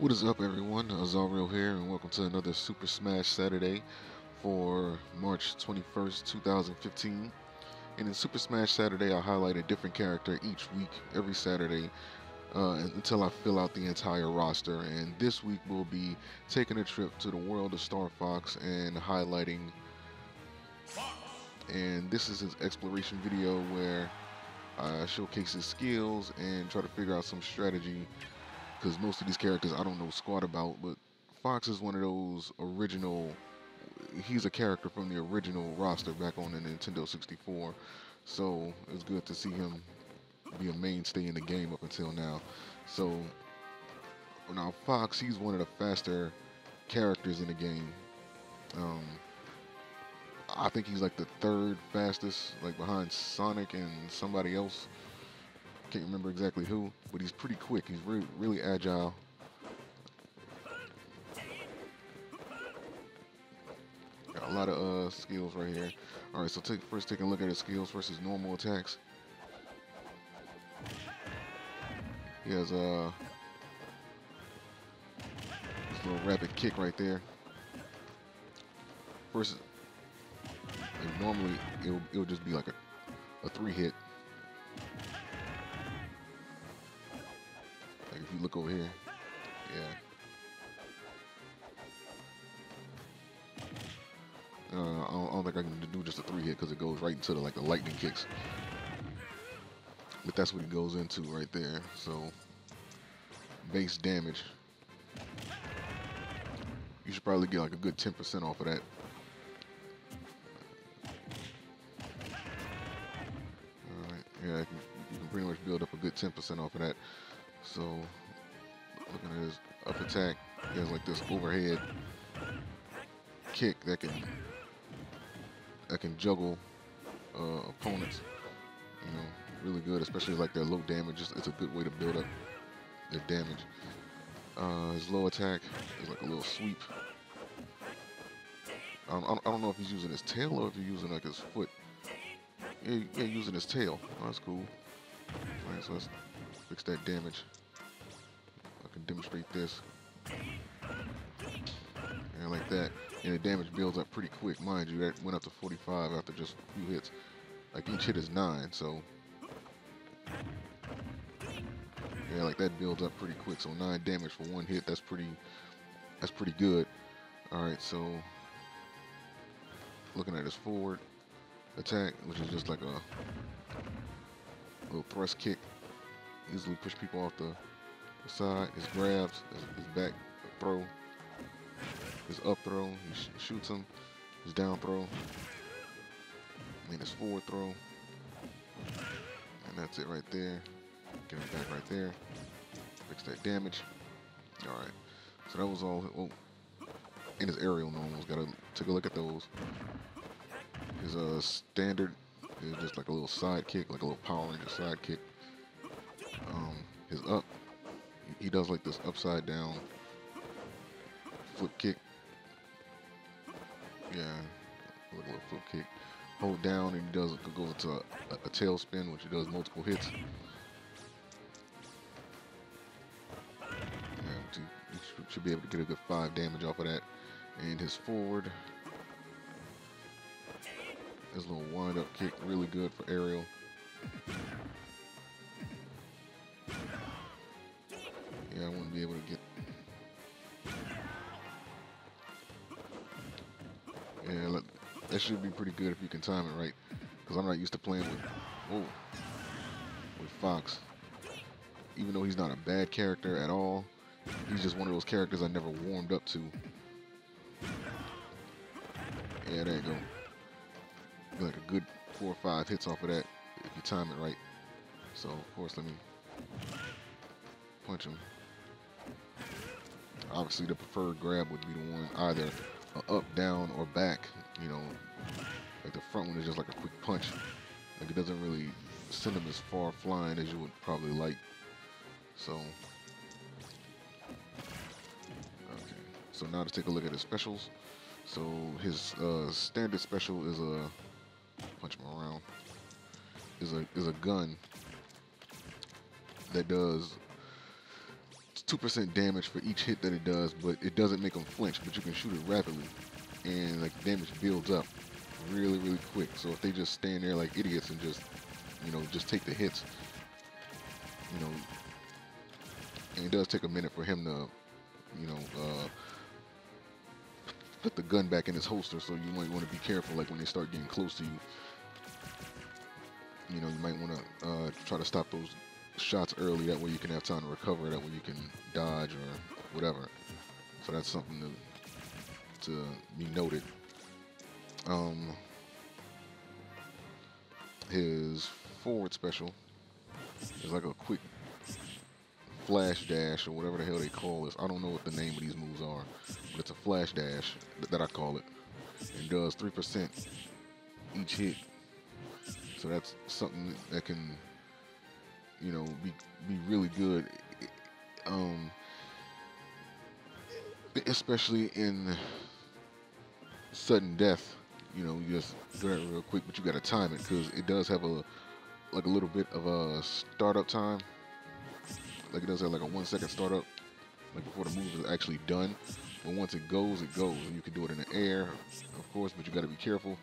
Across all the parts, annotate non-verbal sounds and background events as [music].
What is up, everyone? Azariel here, and welcome to another Super Smash Saturday for March 21st, 2015. And in Super Smash Saturday, I'll highlight a different character each week, every Saturday, uh, until I fill out the entire roster. And this week, we'll be taking a trip to the world of Star Fox and highlighting. And this is his exploration video where I showcase his skills and try to figure out some strategy because most of these characters I don't know squat about, but Fox is one of those original. He's a character from the original roster back on the Nintendo 64, so it's good to see him be a mainstay in the game up until now. So now Fox, he's one of the faster characters in the game. Um, I think he's like the third fastest, like behind Sonic and somebody else. Can't remember exactly who, but he's pretty quick. He's really, really agile. Got a lot of uh, skills right here. All right, so take, first take a look at his skills versus normal attacks. He has a uh, little rapid kick right there. Versus, normally it'll, it'll just be like a, a three hit if you look over here, yeah. Uh, I, don't, I, don't, think I can do just a three hit because it goes right into the like the lightning kicks. But that's what he goes into right there. So base damage. You should probably get like a good 10% off of that. Alright, yeah, you can pretty much build up a good 10% off of that. So, looking at his up attack, he has like this overhead kick that can that can juggle uh, opponents. You know, really good, especially like their low damage. It's, a good way to build up their damage. Uh, his low attack is like a little sweep. I don't, I don't know if he's using his tail or if he's using like his foot. Yeah, yeah using his tail. Oh, that's cool. All right, so let's fix that damage. Demonstrate this. And like that. And the damage builds up pretty quick. Mind you, that went up to 45 after just a few hits. Like each hit is 9, so... Yeah, like that builds up pretty quick. So 9 damage for one hit, that's pretty... That's pretty good. Alright, so... Looking at his forward attack, which is just like a little thrust kick easily push people off the, side. His grabs, his, his, back throw, his up throw, he sh shoots him. His down throw, and then his forward throw, and that's it right there. Get him back right there. Fix that damage. All right. So that was all. Well, in his aerial normals, gotta take a look at those. His uh standard is just like a little side kick, like a little Power Ranger side kick um, his up, he does like this upside down flip kick. Yeah, a little flip kick. Hold down and he does go into a, a, a tail spin, which he does multiple hits. Yeah, he should be able to get a good five damage off of that. And his forward, his little wind up kick, really good for aerial. I be able to get. Yeah, look, that should be pretty good if you can time it right. Because I'm not used to playing with, whoa, with Fox. Even though he's not a bad character at all, he's just one of those characters I never warmed up to. Yeah, there you go. Like a good four or five hits off of that if you time it right. So, of course, let me punch him obviously the preferred grab would be the one either up, down, or back. You know, like the front one is just like a quick punch. Like it doesn't really send them as far flying as you would probably like. So, okay. So now to take a look at his specials. So his uh, standard special is a punch him around. Is a is a gun that does 2% damage for each hit that it does, but it doesn't make them flinch, but you can shoot it rapidly. And like damage builds up really, really quick. So if they just stand there like idiots and just, you know, just take the hits, you know, and it does take a minute for him to, you know, uh, put the gun back in his holster. So you might want to be careful, like when they start getting close to you. You know, you might want to uh, try to stop those shots early. That way you can have time to recover. That way you can dodge or whatever. So that's something to to be noted. Um, his forward special is like a quick flash dash or whatever the hell they call this. I don't know what the name of these moves are, but it's a flash dash that I call it. It does 3% each hit. So that's something that can, you know, be be really good. Um, especially in sudden death you know, you just do that real quick, but you got to time it because it does have a like a little bit of a startup time. Like it does have like a one second startup, like before the move is actually done. But once it goes, it goes. And you can do it in the air, of course, but you got to be careful.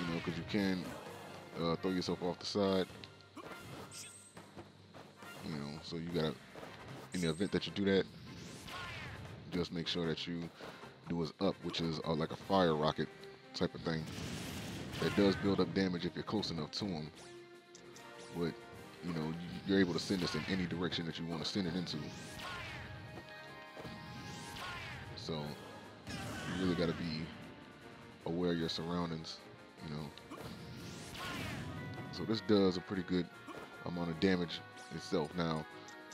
You know, because you can uh, throw yourself off the side. You know, so you got to, in the event that you do that, just make sure that you do is up, which is uh, like a fire rocket type of thing. That does build up damage if you're close enough to them. But, you know, you're able to send this in any direction that you want to send it into. So, you really got to be aware of your surroundings, you know. So this does a pretty good amount of damage itself. Now,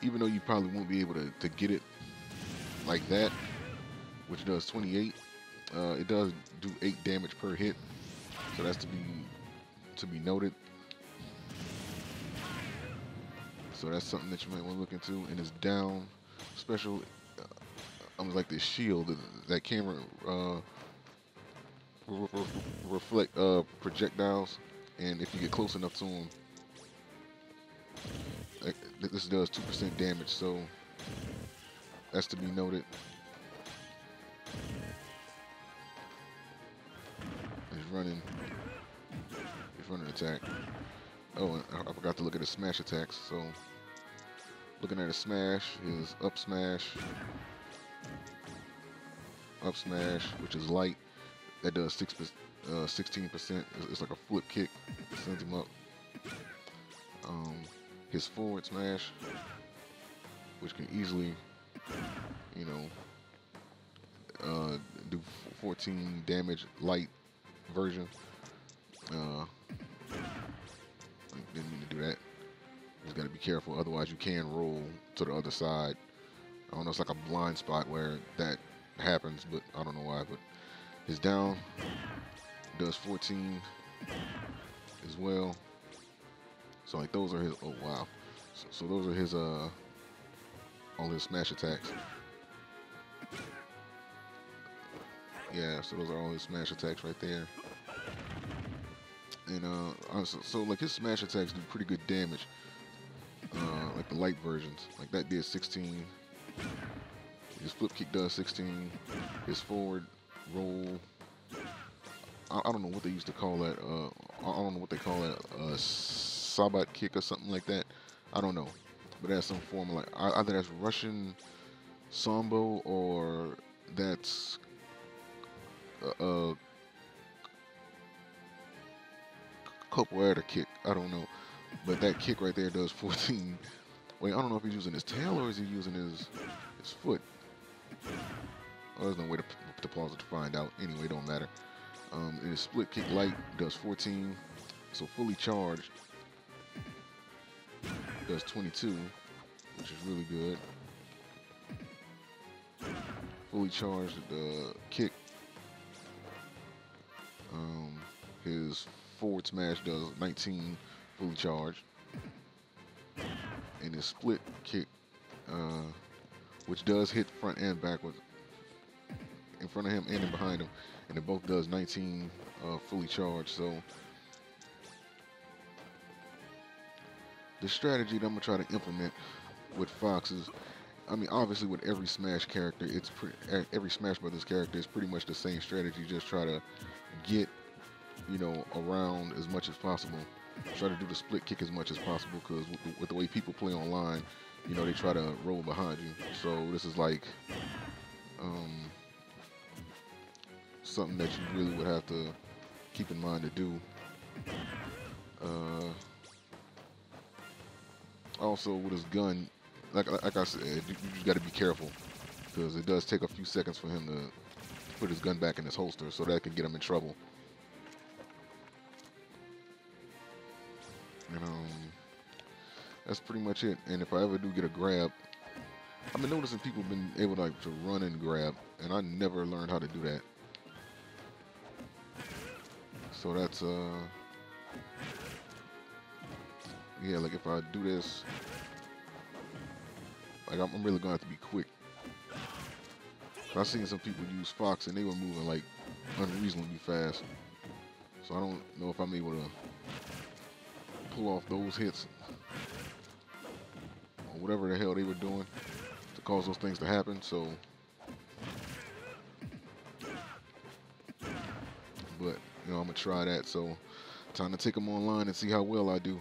even though you probably won't be able to, to get it like that, which does 28. Uh, it does do 8 damage per hit, so that's to be to be noted. So that's something that you might want to look into. And it's down special, uh, almost like this shield that camera uh, re re reflect uh, projectiles, and if you get close enough to him, this does 2% damage. So that's to be noted. He's running. He's running attack. Oh, I, forgot to look at his smash attacks. So, looking at his smash, his up smash, up smash, which is light. That does six, uh, 16%. It's, like a flip kick. Sends him up. Um, his forward smash, which can easily, you know, uh, do 14 damage light version. Uh, didn't mean to do that. Just got to be careful, otherwise you can roll to the other side. I don't know, it's like a blind spot where that happens, but I don't know why. But his down does 14 as well. So like those are his. Oh wow. So, so those are his uh all his smash attacks. Yeah, so those are all his smash attacks right there. And uh, so, so like his smash attacks do pretty good damage. Uh, like the light versions, like that did 16. His flip kick does 16. His forward roll. I, I don't know what they used to call that. Uh, I don't know what they call that. A savate kick or something like that. I don't know, but that's some form of like either that's Russian sambo or that's uh, capoeira kick. I don't know. But that kick right there does [laughs] 14. Wait, I don't know if he's using his tail or is he using his his foot. Well, there's no way to, to pause it to find out. Anyway, don't matter. Um, his split kick light does 14. So fully charged does 22, which is really good. Fully charged the kick um, his forward smash does 19 fully charged. And his split kick, uh, which does hit front and backwards, in front of him and in behind him. And it both does 19 uh, fully charged. So the strategy that I'm going to try to implement with Fox is, I mean, obviously with every Smash character, it's pretty, every Smash Brothers character is pretty much the same strategy. Just try to get, you know, around as much as possible. Try to do the split kick as much as possible because with, with the way people play online, you know, they try to roll behind you. So this is like um, something that you really would have to keep in mind to do. Uh, also, with his gun, like like I said, you, you got to be careful because it does take a few seconds for him to put his gun back in his holster, so that can get him in trouble. And um, that's pretty much it. And if I ever do get a grab, I've been noticing people have been able to, like, to run and grab, and I never learned how to do that. So that's uh, yeah, like if I do this, like I'm, really gonna have to be quick. I've seen some people use Fox and they were moving like unreasonably fast. So I don't know if I'm able to pull off those hits or whatever the hell they were doing to cause those things to happen. So, but you know, I'm gonna try that. So, time to take them online and see how well I do.